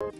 Hello,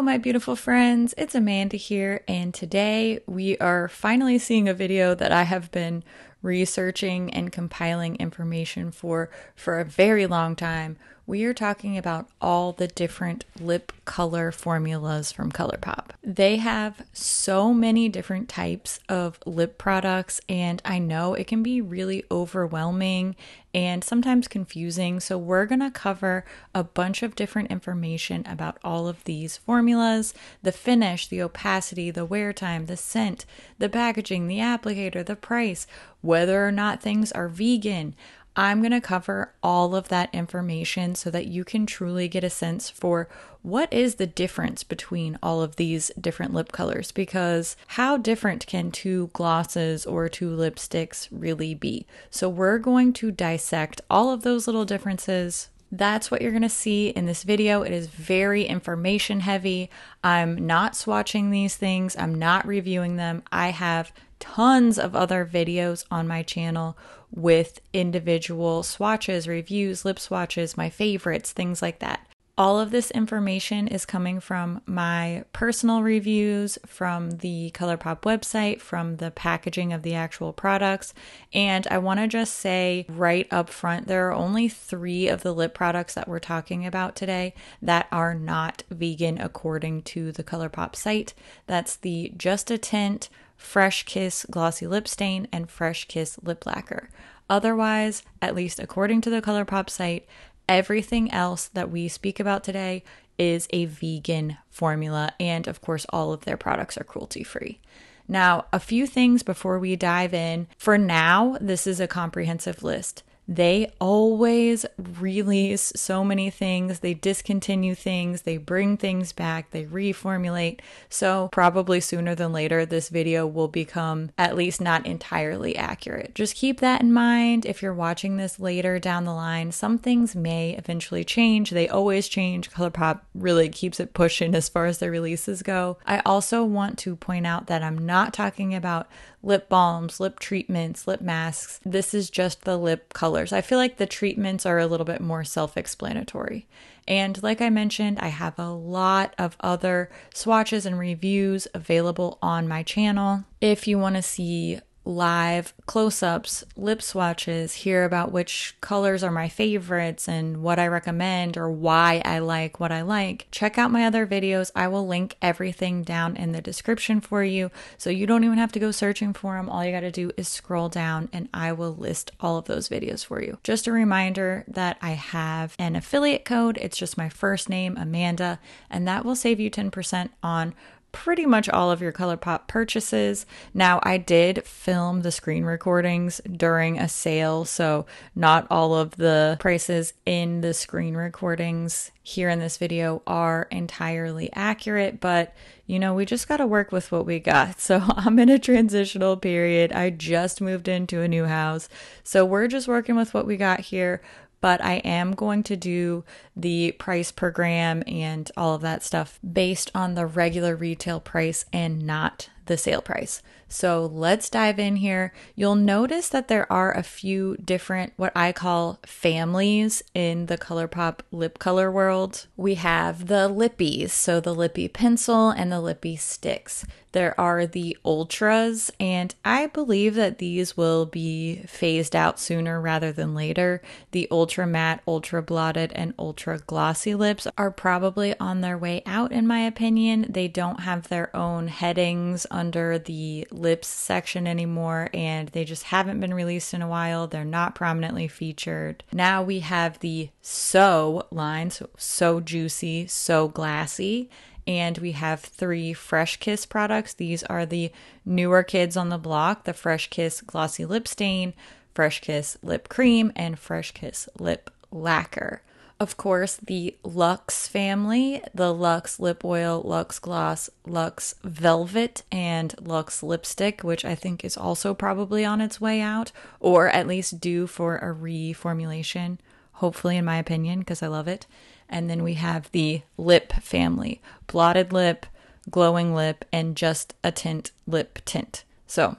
my beautiful friends. It's Amanda here, and today we are finally seeing a video that I have been researching and compiling information for for a very long time. We are talking about all the different lip color formulas from ColourPop. They have so many different types of lip products, and I know it can be really overwhelming and sometimes confusing. So, we're going to cover a bunch of different information about all of these formulas the finish, the opacity, the wear time, the scent, the packaging, the applicator, the price, whether or not things are vegan. I'm going to cover all of that information so that you can truly get a sense for what is the difference between all of these different lip colors because how different can two glosses or two lipsticks really be? So we're going to dissect all of those little differences that's what you're going to see in this video. It is very information heavy. I'm not swatching these things, I'm not reviewing them. I have tons of other videos on my channel with individual swatches, reviews, lip swatches, my favorites, things like that. All of this information is coming from my personal reviews, from the ColourPop website, from the packaging of the actual products. And I want to just say right up front there are only three of the lip products that we're talking about today that are not vegan according to the ColourPop site. That's the Just a Tint, Fresh Kiss Glossy Lip Stain, and Fresh Kiss Lip Lacquer. Otherwise, at least according to the ColourPop site, Everything else that we speak about today is a vegan formula, and of course, all of their products are cruelty free. Now, a few things before we dive in. For now, this is a comprehensive list. They always release so many things. They discontinue things, they bring things back, they reformulate. So, probably sooner than later, this video will become at least not entirely accurate. Just keep that in mind. If you're watching this later down the line, some things may eventually change. They always change. ColourPop really keeps it pushing as far as their releases go. I also want to point out that I'm not talking about lip balms, lip treatments, lip masks. This is just the lip colors. I feel like the treatments are a little bit more self explanatory. And like I mentioned, I have a lot of other swatches and reviews available on my channel. If you want to see live close ups, lip swatches, hear about which colors are my favorites and what I recommend or why I like what I like, check out my other videos. I will link everything down in the description for you so you don't even have to go searching for them. All you got to do is scroll down and I will list all of those videos for you. Just a reminder that I have an affiliate code. It's just my first name, Amanda, and that will save you 10% on pretty much all of your ColourPop purchases. Now, I did film the screen recordings during a sale, so not all of the prices in the screen recordings here in this video are entirely accurate, but you know, we just got to work with what we got. So, I'm in a transitional period. I just moved into a new house. So, we're just working with what we got here but I am going to do the price per gram and all of that stuff based on the regular retail price and not the sale price. So let's dive in here. You'll notice that there are a few different, what I call families in the ColourPop lip color world. We have the lippies, so the lippie pencil and the lippie stix. There are the ultras, and I believe that these will be phased out sooner rather than later. The ultra matte, ultra blotted, and ultra glossy lips are probably on their way out, in my opinion. They don't have their own headings under the lips section anymore, and they just haven't been released in a while. They're not prominently featured. Now we have the So line, so, so juicy, so glassy. And we have three Fresh Kiss products. These are the newer kids on the block the Fresh Kiss Glossy Lip Stain, Fresh Kiss Lip Cream, and Fresh Kiss Lip Lacquer of course, the Luxe family the Luxe Lip Oil, Luxe Gloss, Luxe Velvet, and Luxe Lipstick, which I think is also probably on its way out, or at least due for a reformulation, hopefully, in my opinion, because I love it. And then we have the Lip family blotted lip, glowing lip, and just a tint lip tint. So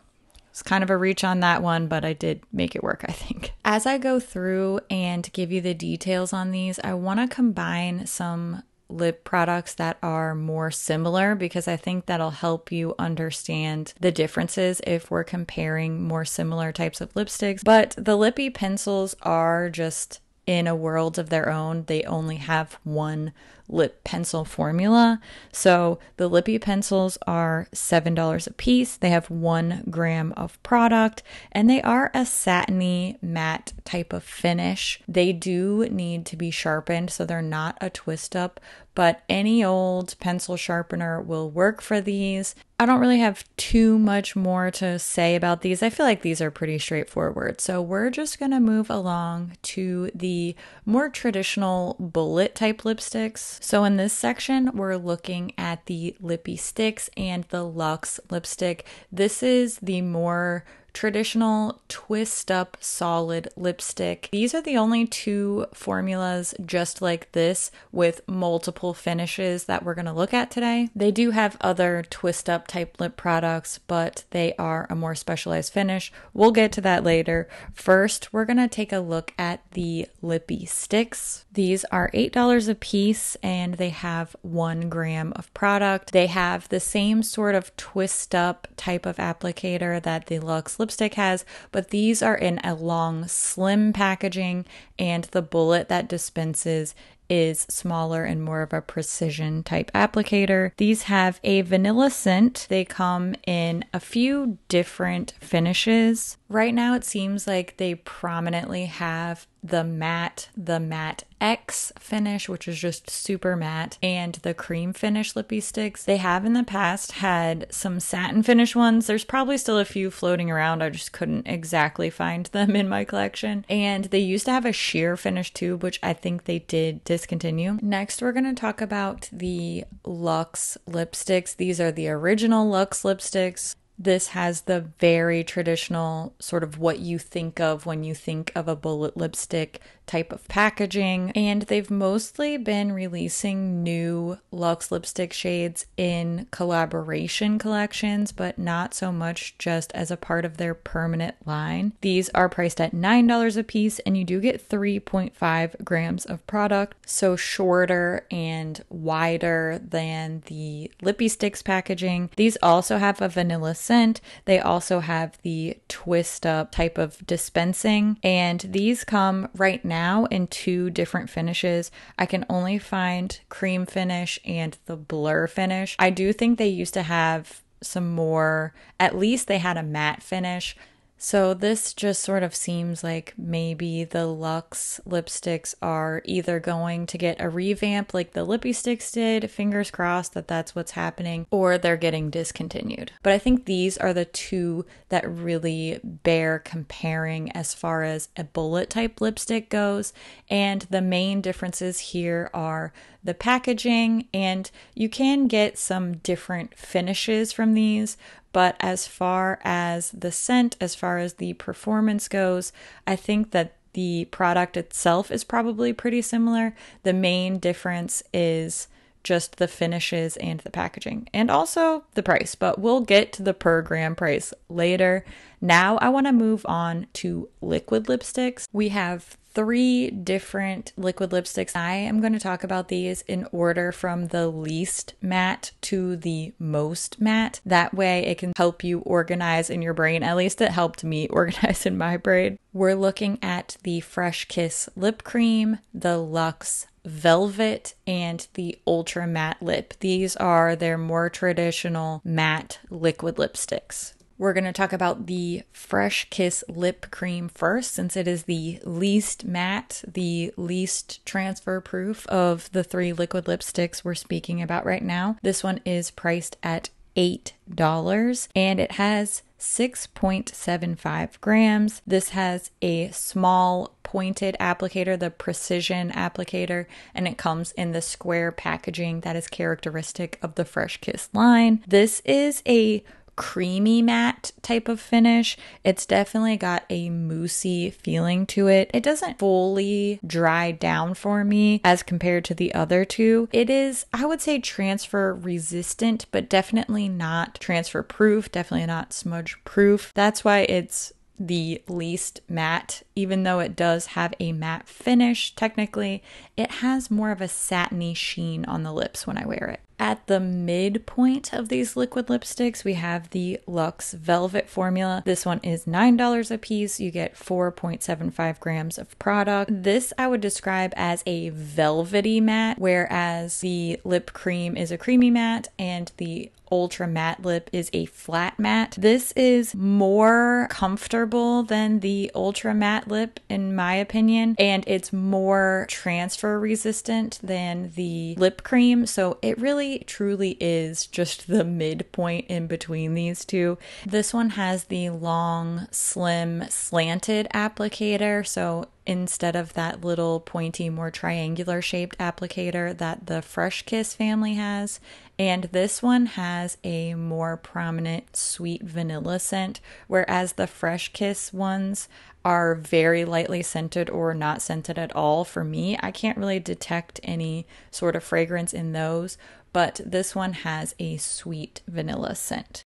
it's kind of a reach on that one, but I did make it work, I think. As I go through and give you the details on these, I want to combine some lip products that are more similar because I think that'll help you understand the differences if we're comparing more similar types of lipsticks. But the lippie pencils are just in a world of their own. They only have one lip pencil formula. So the lippie pencils are $7 a piece. They have one gram of product and they are a satiny matte type of finish. They do need to be sharpened, so they're not a twist up, but any old pencil sharpener will work for these. I don't really have too much more to say about these. I feel like these are pretty straightforward. So we're just going to move along to the more traditional bullet type lipsticks. So in this section, we're looking at the Lippie Stix and the Luxe lipstick. This is the more traditional twist up solid lipstick. These are the only two formulas just like this with multiple finishes that we're going to look at today. They do have other twist up type lip products, but they are a more specialized finish. We'll get to that later. First, we're going to take a look at the Lippie Stix. These are $8 a piece and they have one gram of product. They have the same sort of twist up type of applicator that the Luxe lipstick has, but these are in a long, slim packaging, and the bullet that dispenses is smaller and more of a precision type applicator. These have a vanilla scent. They come in a few different finishes. Right now, it seems like they prominently have the matte, the matte X finish, which is just super matte, and the cream finish lippie stix. They have in the past had some satin finish ones. There's probably still a few floating around. I just couldn't exactly find them in my collection. And they used to have a sheer finish too, which I think they did discontinue. Next, we're going to talk about the Luxe lipsticks. These are the original Luxe lipsticks. This has the very traditional sort of what you think of when you think of a bullet lipstick type of packaging. And they've mostly been releasing new Luxe lipstick shades in collaboration collections, but not so much just as a part of their permanent line. These are priced at $9 a piece, and you do get 3.5 grams of product, so shorter and wider than the Lippie Stix packaging. These also have a vanilla scent. They also have the twist up type of dispensing, and these come right now now in two different finishes. I can only find cream finish and the blur finish. I do think they used to have some more, at least they had a matte finish. So this just sort of seems like maybe the Luxe lipsticks are either going to get a revamp like the Lippie Stix did, fingers crossed that that's what's happening, or they're getting discontinued. But I think these are the two that really bear comparing as far as a bullet type lipstick goes. And the main differences here are the packaging, and you can get some different finishes from these, but as far as the scent, as far as the performance goes, I think that the product itself is probably pretty similar. The main difference is just the finishes and the packaging and also the price, but we'll get to the per gram price later. Now I want to move on to liquid lipsticks. We have three different liquid lipsticks. I am going to talk about these in order from the least matte to the most matte. That way it can help you organize in your brain. At least it helped me organize in my brain. We're looking at the Fresh Kiss lip cream, the Luxe Velvet, and the Ultra Matte Lip. These are their more traditional matte liquid lipsticks. We're going to talk about the Fresh Kiss Lip Cream first, since it is the least matte, the least transfer proof of the three liquid lipsticks we're speaking about right now. This one is priced at $8 and it has 6.75 grams. This has a small pointed applicator, the precision applicator, and it comes in the square packaging that is characteristic of the Fresh Kiss line. This is a creamy matte type of finish. It's definitely got a moussey feeling to it. It doesn't fully dry down for me as compared to the other two. It is, I would say, transfer resistant, but definitely not transfer proof, definitely not smudge proof. That's why it's the least matte, even though it does have a matte finish technically, it has more of a satiny sheen on the lips when I wear it. At the midpoint of these liquid lipsticks, we have the Luxe Velvet formula. This one is $9 a piece. You get 4.75 grams of product. This I would describe as a velvety matte, whereas the lip cream is a creamy matte and the Ultra Matte Lip is a flat matte. This is more comfortable than the Ultra Matte Lip, in my opinion, and it's more transfer resistant than the lip cream. So it really truly is just the midpoint in between these two. This one has the long, slim, slanted applicator. So instead of that little pointy, more triangular shaped applicator that the Fresh Kiss family has. And this one has a more prominent sweet vanilla scent, whereas the Fresh Kiss ones are very lightly scented or not scented at all. For me, I can't really detect any sort of fragrance in those, but this one has a sweet vanilla scent.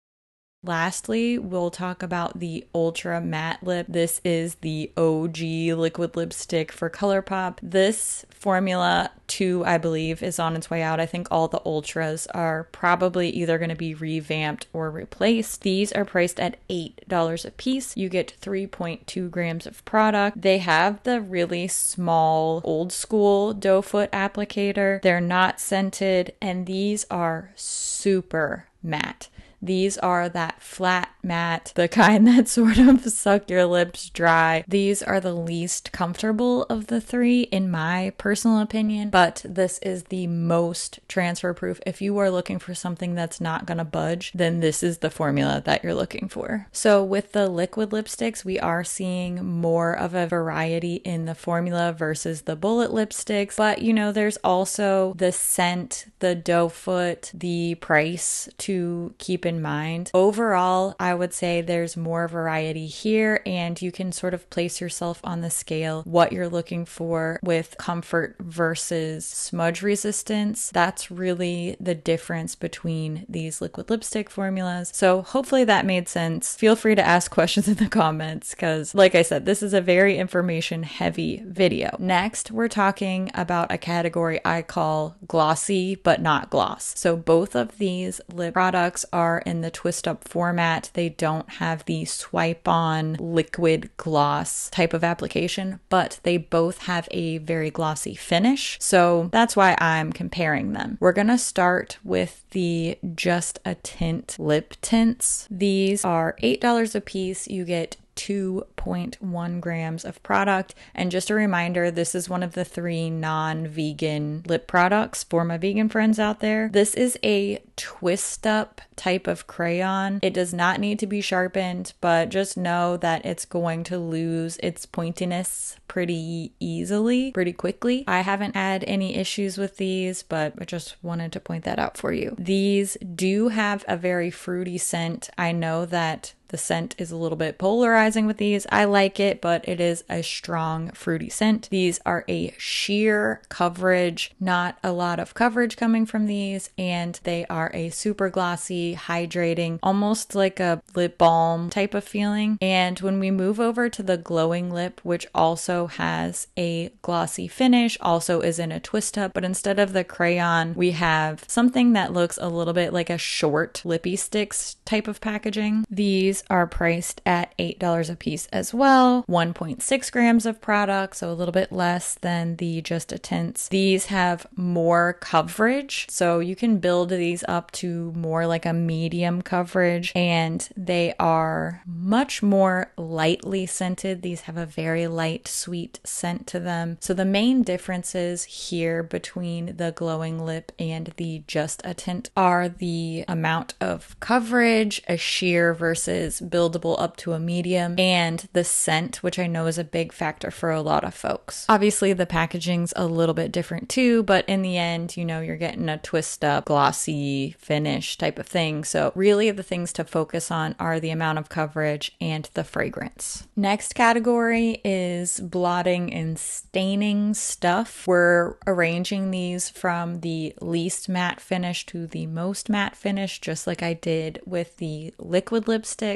Lastly, we'll talk about the Ultra Matte Lip. This is the OG liquid lipstick for ColourPop. This formula 2, I believe, is on its way out. I think all the Ultras are probably either going to be revamped or replaced. These are priced at $8 a piece. You get 3.2 grams of product. They have the really small old school doe foot applicator. They're not scented, and these are super matte. These are that flat matte, the kind that sort of suck your lips dry. These are the least comfortable of the three, in my personal opinion, but this is the most transfer proof. If you are looking for something that's not gonna budge, then this is the formula that you're looking for. So, with the liquid lipsticks, we are seeing more of a variety in the formula versus the bullet lipsticks, but you know, there's also the scent, the doe foot, the price to keep in mind. Overall, I would say there's more variety here, and you can sort of place yourself on the scale what you're looking for with comfort versus smudge resistance. That's really the difference between these liquid lipstick formulas. So, hopefully, that made sense. Feel free to ask questions in the comments because, like I said, this is a very information heavy video. Next, we're talking about a category I call glossy but not gloss. So, both of these lip products are in the twist up format. They don't have the swipe on liquid gloss type of application, but they both have a very glossy finish. So that's why I'm comparing them. We're going to start with the Just a Tint lip tints. These are $8 a piece. You get 2.1 grams of product. And just a reminder this is one of the three non vegan lip products for my vegan friends out there. This is a twist up type of crayon. It does not need to be sharpened, but just know that it's going to lose its pointiness pretty easily, pretty quickly. I haven't had any issues with these, but I just wanted to point that out for you. These do have a very fruity scent. I know that the scent is a little bit polarizing with these. I like it, but it is a strong fruity scent. These are a sheer coverage, not a lot of coverage coming from these, and they are a super glossy, hydrating, almost like a lip balm type of feeling. And when we move over to the glowing lip, which also has a glossy finish, also is in a twist up, but instead of the crayon, we have something that looks a little bit like a short lippie stix type of packaging. These these are priced at $8 a piece as well, 1.6 grams of product, so a little bit less than the Just a Tints. These have more coverage, so you can build these up to more like a medium coverage, and they are much more lightly scented. These have a very light, sweet scent to them. So the main differences here between the glowing lip and the Just a Tint are the amount of coverage, a sheer versus is buildable up to a medium, and the scent, which I know is a big factor for a lot of folks. Obviously, the packaging's a little bit different too, but in the end, you know, you're getting a twist up, glossy finish type of thing. So, really, the things to focus on are the amount of coverage and the fragrance. Next category is blotting and staining stuff. We're arranging these from the least matte finish to the most matte finish, just like I did with the liquid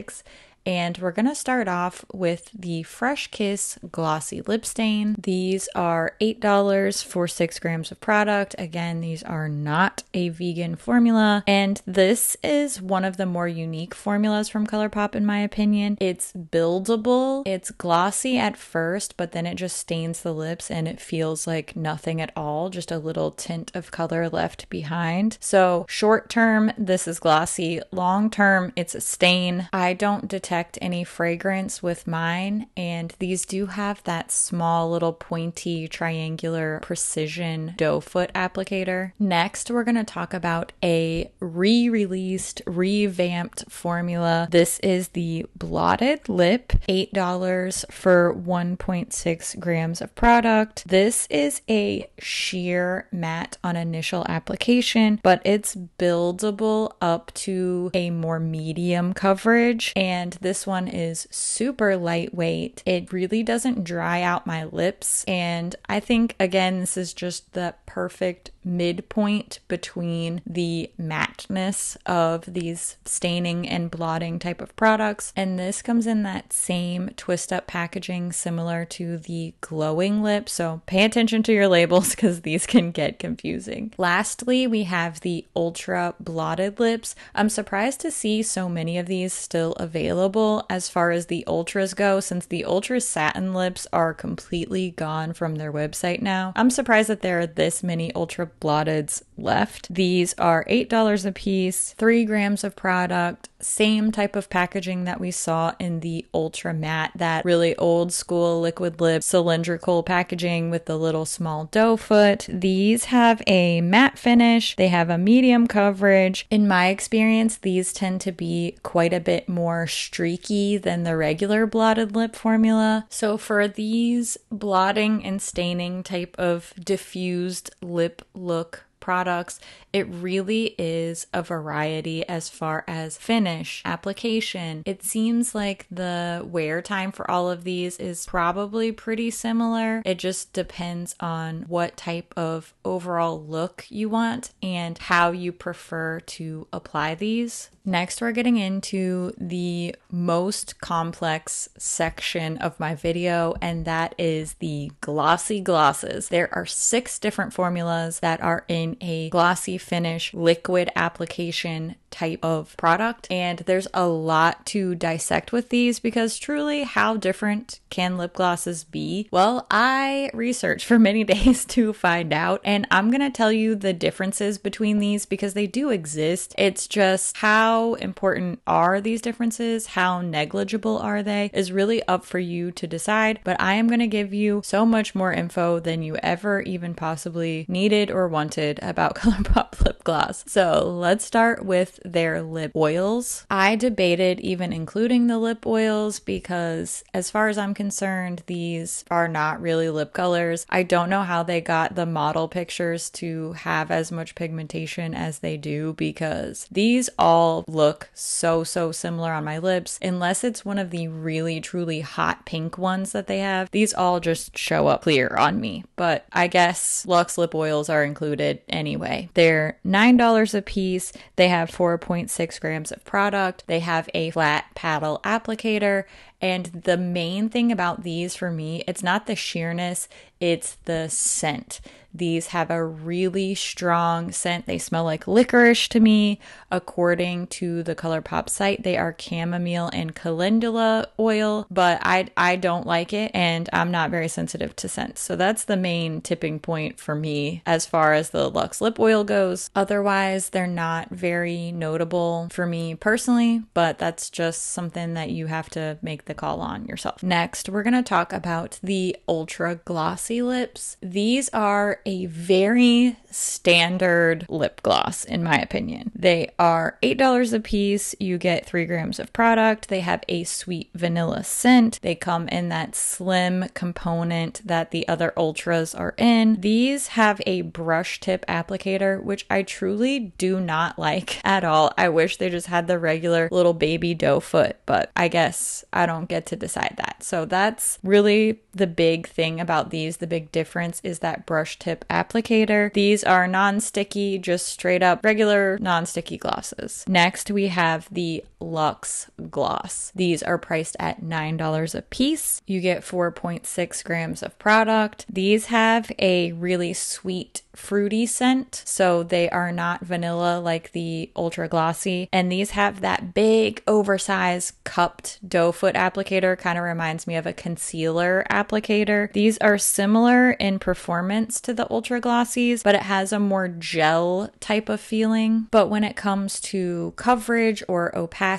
lipsticks and we're going to start off with the Fresh Kiss Glossy Lip Stain. These are $8 for 6 grams of product. Again, these are not a vegan formula. And this is one of the more unique formulas from ColourPop, in my opinion. It's buildable, it's glossy at first, but then it just stains the lips and it feels like nothing at all, just a little tint of color left behind. So, short term, this is glossy. Long term, it's a stain. I don't detect detect any fragrance with mine, and these do have that small little pointy triangular precision doe foot applicator. Next, we're going to talk about a re released, revamped formula. This is the Blotted Lip, $8 for 1.6 grams of product. This is a sheer matte on initial application, but it's buildable up to a more medium coverage and this one is super lightweight. It really doesn't dry out my lips. And I think, again, this is just the perfect midpoint between the matteness of these staining and blotting type of products. And this comes in that same twist up packaging, similar to the glowing lip. So pay attention to your labels because these can get confusing. Lastly, we have the ultra blotted lips. I'm surprised to see so many of these still available as far as the ultras go, since the ultra satin lips are completely gone from their website now. I'm surprised that there are this many ultra blotteds left. These are $8 a piece, 3 grams of product, same type of packaging that we saw in the Ultra Matte, that really old school liquid lip cylindrical packaging with the little small doe foot. These have a matte finish, they have a medium coverage. In my experience, these tend to be quite a bit more streaky than the regular blotted lip formula. So for these blotting and staining type of diffused lip look products, it really is a variety as far as finish, application. It seems like the wear time for all of these is probably pretty similar. It just depends on what type of overall look you want and how you prefer to apply these. Next, we're getting into the most complex section of my video, and that is the glossy glosses. There are six different formulas that are in a glossy finish liquid application type of product. And there's a lot to dissect with these because truly, how different can lip glosses be? Well, I researched for many days to find out, and I'm gonna tell you the differences between these because they do exist. It's just how important are these differences? How negligible are they? Is really up for you to decide. But I am gonna give you so much more info than you ever even possibly needed or wanted about ColourPop lip gloss. So let's start with their lip oils. I debated even including the lip oils because, as far as I'm concerned, these are not really lip colors. I don't know how they got the model pictures to have as much pigmentation as they do because these all look so, so similar on my lips, unless it's one of the really, truly hot pink ones that they have. These all just show up clear on me, but I guess Lux lip oils are included anyway. They're $9 a piece. They have 4.6 grams of product. They have a flat paddle applicator. And the main thing about these for me, it's not the sheerness, it's the scent. These have a really strong scent. They smell like licorice to me. According to the ColourPop site, they are chamomile and calendula oil, but I I don't like it and I'm not very sensitive to scents. So that's the main tipping point for me as far as the Lux lip oil goes. Otherwise, they're not very notable for me personally, but that's just something that you have to make the call on yourself. Next, we're going to talk about the ultra glossy lips. These are a very standard lip gloss, in my opinion. They are $8 $8 a piece. You get three grams of product. They have a sweet vanilla scent. They come in that slim component that the other ultras are in. These have a brush tip applicator, which I truly do not like at all. I wish they just had the regular little baby doe foot, but I guess I don't get to decide that. So that's really the big thing about these. The big difference is that brush tip applicator. These are non sticky, just straight up regular non sticky glosses. Next, we have the Luxe Gloss. These are priced at $9 a piece. You get 4.6 grams of product. These have a really sweet fruity scent. So they are not vanilla like the ultra glossy. And these have that big oversized cupped doe foot applicator. Kind of reminds me of a concealer applicator. These are similar in performance to the ultra glossies, but it has a more gel type of feeling. But when it comes to coverage or opacity,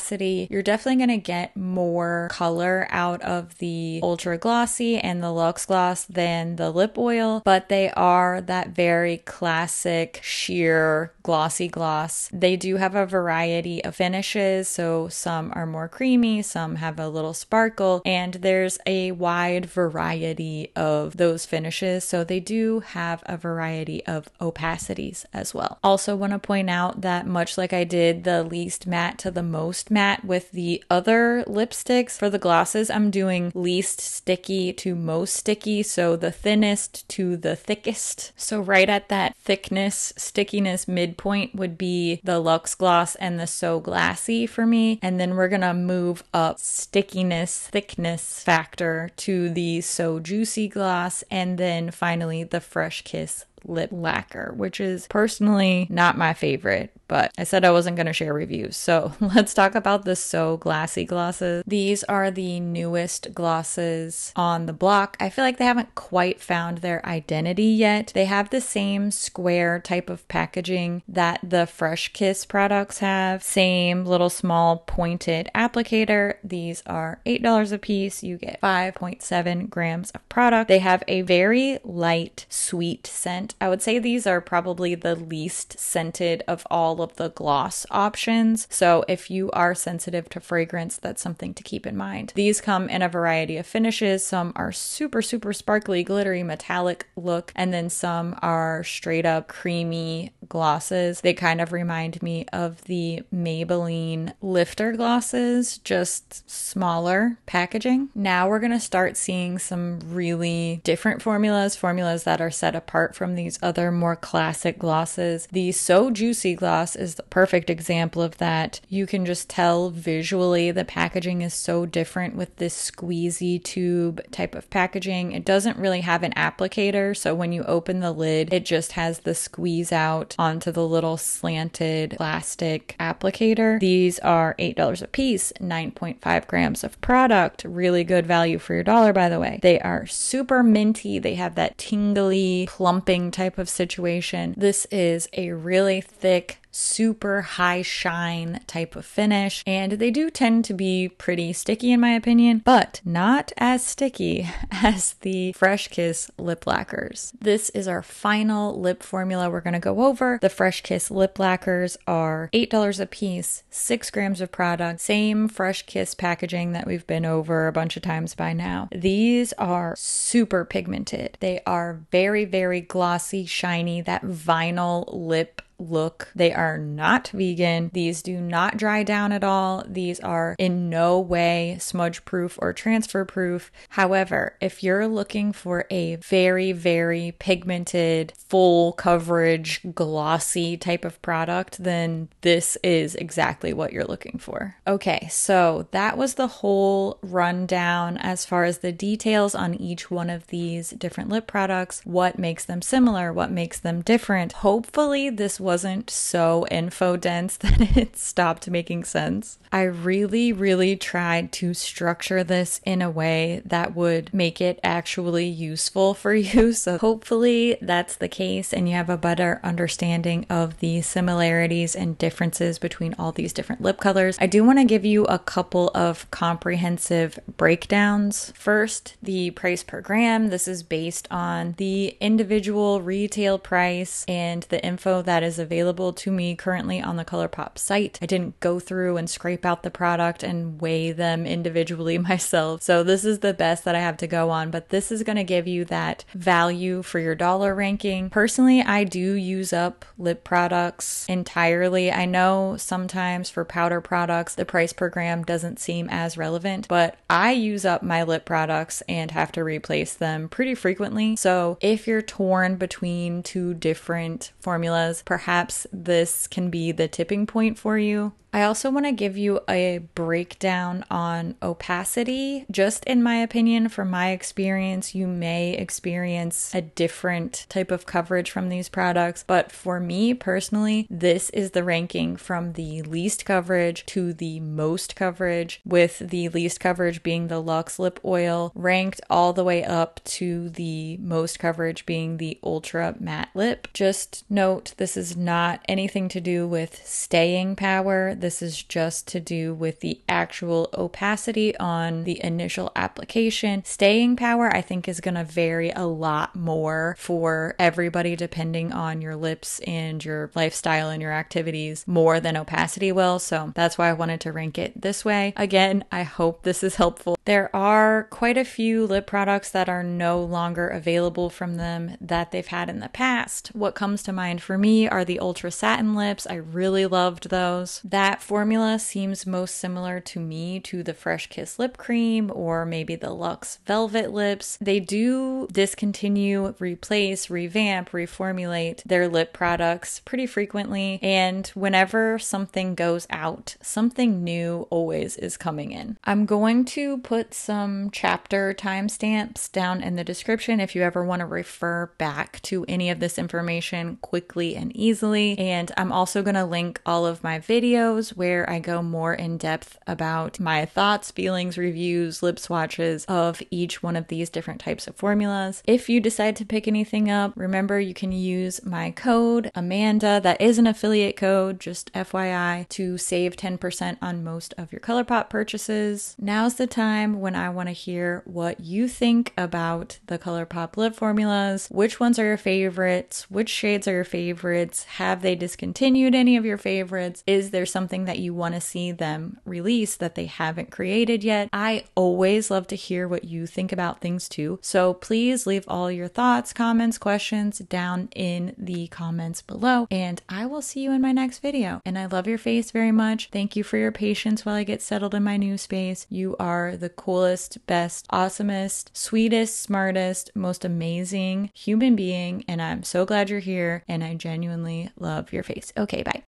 you're definitely going to get more color out of the ultra glossy and the luxe gloss than the lip oil, but they are that very classic sheer glossy gloss. They do have a variety of finishes, so some are more creamy, some have a little sparkle, and there's a wide variety of those finishes, so they do have a variety of opacities as well. Also, want to point out that much like I did the least matte to the most matte with the other lipsticks for the glosses, I'm doing least sticky to most sticky, so the thinnest to the thickest. So, right at that thickness, stickiness midpoint would be the Luxe Gloss and the So Glassy for me. And then we're gonna move up stickiness, thickness factor to the So Juicy Gloss. And then finally the Fresh Kiss lip lacquer, which is personally not my favorite, but I said I wasn't going to share reviews. So let's talk about the So Glassy glosses. These are the newest glosses on the block. I feel like they haven't quite found their identity yet. They have the same square type of packaging that the Fresh Kiss products have, same little small pointed applicator. These are $8 a piece. You get 5.7 grams of product. They have a very light, sweet scent I would say these are probably the least scented of all of the gloss options. So if you are sensitive to fragrance, that's something to keep in mind. These come in a variety of finishes. Some are super, super sparkly, glittery, metallic look, and then some are straight up creamy glosses. They kind of remind me of the Maybelline lifter glosses, just smaller packaging. Now we're going to start seeing some really different formulas, formulas that are set apart from these other more classic glosses. The So Juicy gloss is the perfect example of that. You can just tell visually the packaging is so different with this squeezy tube type of packaging. It doesn't really have an applicator, so when you open the lid, it just has the squeeze out onto the little slanted plastic applicator. These are $8 a piece, 9.5 grams of product. Really good value for your dollar, by the way. They are super minty. They have that tingly, plumping type of situation. This is a really thick, super high shine type of finish. And they do tend to be pretty sticky, in my opinion, but not as sticky as the Fresh Kiss lip lacquers. This is our final lip formula we're going to go over. The Fresh Kiss lip lacquers are $8 a piece, 6 grams of product, same Fresh Kiss packaging that we've been over a bunch of times by now. These are super pigmented. They are very, very glossy, shiny, that vinyl lip look. They are not vegan. These do not dry down at all. These are in no way smudge proof or transfer proof. However, if you're looking for a very, very pigmented, full coverage, glossy type of product, then this is exactly what you're looking for. Okay, so that was the whole rundown as far as the details on each one of these different lip products, what makes them similar, what makes them different. Hopefully, this wasn't so info dense that it stopped making sense. I really, really tried to structure this in a way that would make it actually useful for you. So hopefully that's the case and you have a better understanding of the similarities and differences between all these different lip colors. I do want to give you a couple of comprehensive breakdowns. First, the price per gram. This is based on the individual retail price and the info that is is available to me currently on the ColourPop site. I didn't go through and scrape out the product and weigh them individually myself. So this is the best that I have to go on, but this is going to give you that value for your dollar ranking. Personally, I do use up lip products entirely. I know sometimes for powder products, the price per gram doesn't seem as relevant, but I use up my lip products and have to replace them pretty frequently. So if you're torn between two different formulas, perhaps this can be the tipping point for you. I also want to give you a breakdown on opacity. Just in my opinion, from my experience, you may experience a different type of coverage from these products. But for me personally, this is the ranking from the least coverage to the most coverage, with the least coverage being the Lux Lip Oil, ranked all the way up to the most coverage being the Ultra Matte Lip. Just note this is not anything to do with staying power this is just to do with the actual opacity on the initial application. Staying power, I think, is going to vary a lot more for everybody depending on your lips and your lifestyle and your activities more than opacity will. So that's why I wanted to rank it this way. Again, I hope this is helpful. There are quite a few lip products that are no longer available from them that they've had in the past. What comes to mind for me are the Ultra Satin lips. I really loved those. That that formula seems most similar to me to the Fresh Kiss lip cream or maybe the Lux Velvet lips. They do discontinue, replace, revamp, reformulate their lip products pretty frequently. And whenever something goes out, something new always is coming in. I'm going to put some chapter timestamps down in the description if you ever want to refer back to any of this information quickly and easily. And I'm also going to link all of my videos videos where I go more in depth about my thoughts, feelings, reviews, lip swatches of each one of these different types of formulas. If you decide to pick anything up, remember you can use my code Amanda, that is an affiliate code, just FYI, to save 10% on most of your ColourPop purchases. Now's the time when I want to hear what you think about the ColourPop lip formulas. Which ones are your favorites? Which shades are your favorites? Have they discontinued any of your favorites? Is there something something that you want to see them release that they haven't created yet. I always love to hear what you think about things too. So please leave all your thoughts, comments, questions down in the comments below, and I will see you in my next video. And I love your face very much. Thank you for your patience while I get settled in my new space. You are the coolest, best, awesomest, sweetest, smartest, most amazing human being, and I'm so glad you're here and I genuinely love your face. Okay, bye.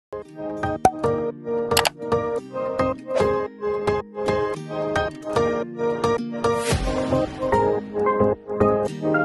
Thank you.